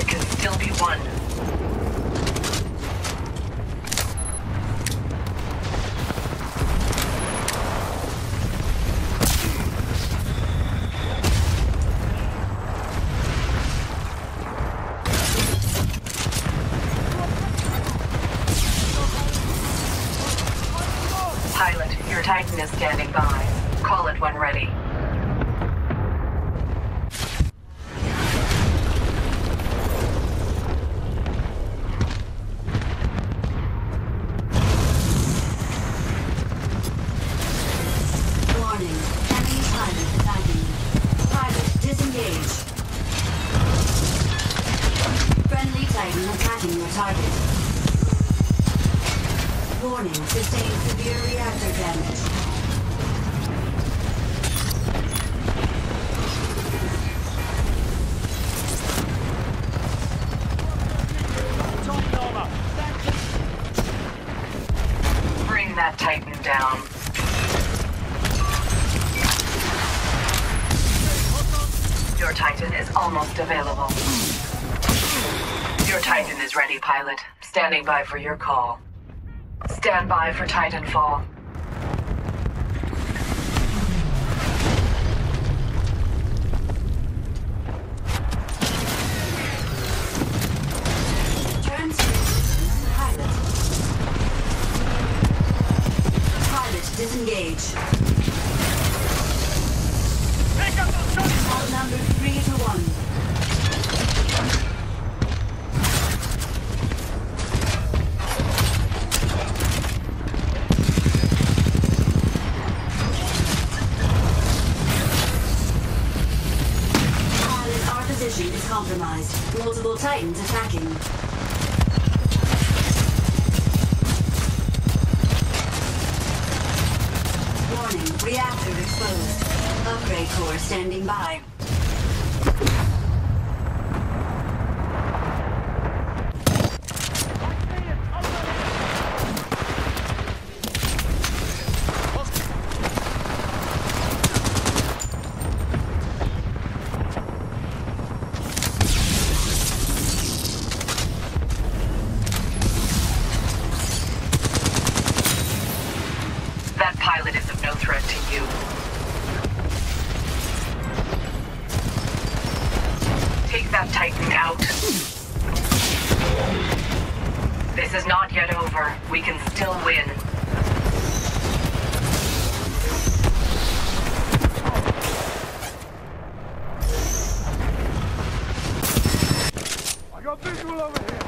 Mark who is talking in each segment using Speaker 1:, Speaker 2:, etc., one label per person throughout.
Speaker 1: It can still be won. Pilot, your Titan is standing by. Call it when ready. Ready, pilot. Standing by for your call. Stand by for Titanfall.
Speaker 2: Disengage. Outnumbered three to one. position is compromised. Multiple Titans attacking. Warning, reactor exposed. Upgrade core standing by.
Speaker 1: Threat to you. Take that Titan out. This is not yet over. We can still win.
Speaker 3: I got visual over here.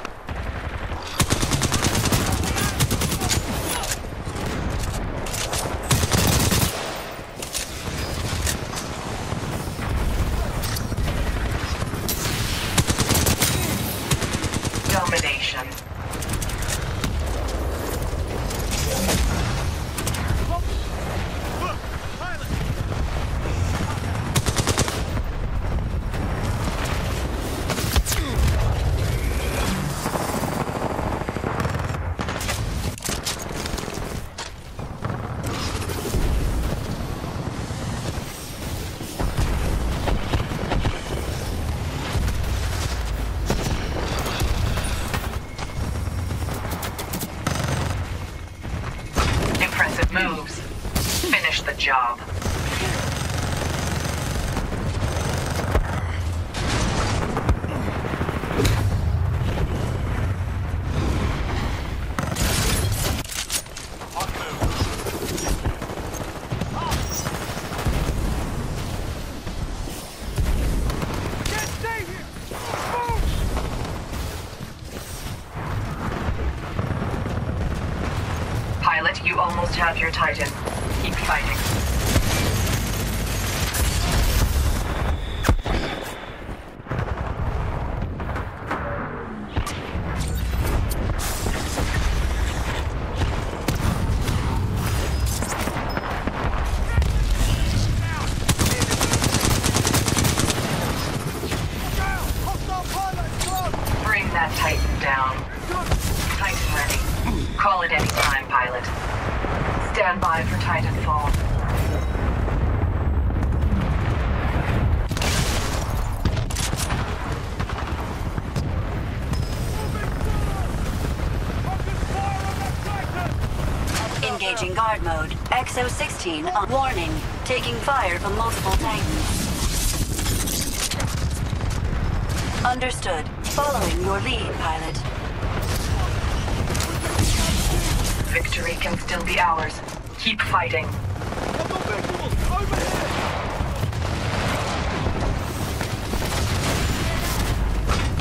Speaker 3: Pilot,
Speaker 1: you almost have your Titan. Keep fighting. Stand by for Titanfall.
Speaker 3: Focus fire on that Titan.
Speaker 2: Engaging guard mode. XO 16 on warning. Taking fire from multiple Titans. Understood. Following your lead, pilot.
Speaker 1: Victory can still be ours. Keep fighting.
Speaker 3: I've got visuals. Over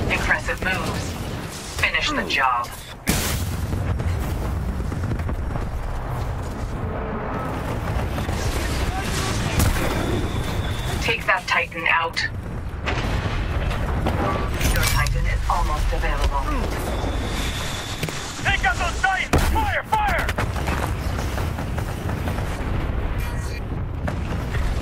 Speaker 3: here.
Speaker 1: Impressive moves. Finish the hmm. job. Take that Titan out. Your Titan is almost available.
Speaker 3: Take out those Titans. Fire. Fire.